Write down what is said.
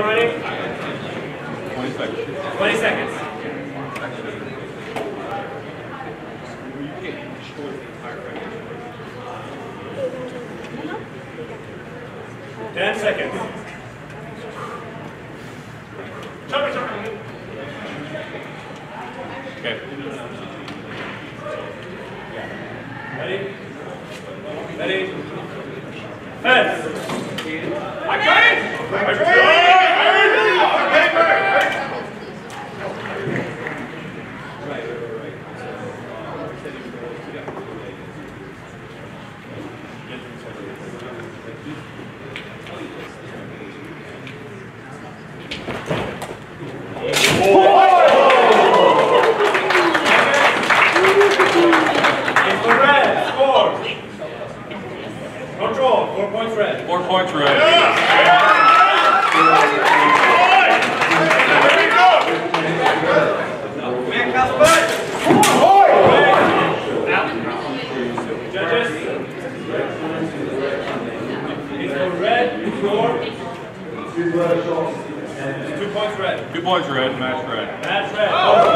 Ready? 20 seconds. 20 seconds. Ten seconds. Okay. Ready? Ready? Fence. I got it! I got it! Control. Four points red. Four points red. Judges. It's for red. Score. Two points red. Two points red, match red. Match red.